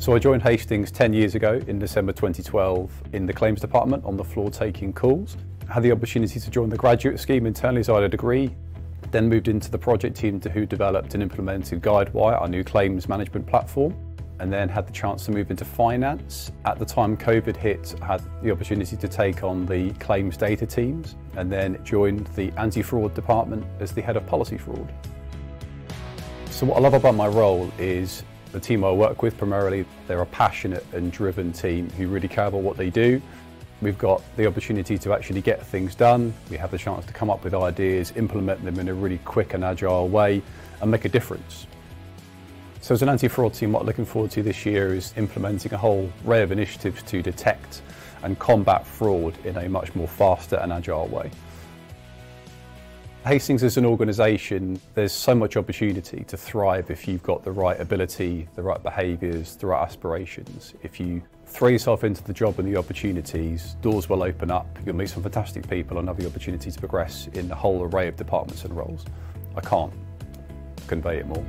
So I joined Hastings 10 years ago in December 2012 in the claims department on the floor taking calls. I had the opportunity to join the graduate scheme internally as I had a degree, then moved into the project team to who developed and implemented Guidewire, our new claims management platform, and then had the chance to move into finance. At the time COVID hit, I had the opportunity to take on the claims data teams and then joined the anti-fraud department as the head of policy fraud. So what I love about my role is the team I work with primarily, they're a passionate and driven team who really care about what they do. We've got the opportunity to actually get things done. We have the chance to come up with ideas, implement them in a really quick and agile way and make a difference. So as an anti-fraud team, what I'm looking forward to this year is implementing a whole array of initiatives to detect and combat fraud in a much more faster and agile way. Hastings as an organisation, there's so much opportunity to thrive if you've got the right ability, the right behaviours, the right aspirations. If you throw yourself into the job and the opportunities, doors will open up, you'll meet some fantastic people and have the opportunity to progress in a whole array of departments and roles. I can't convey it more.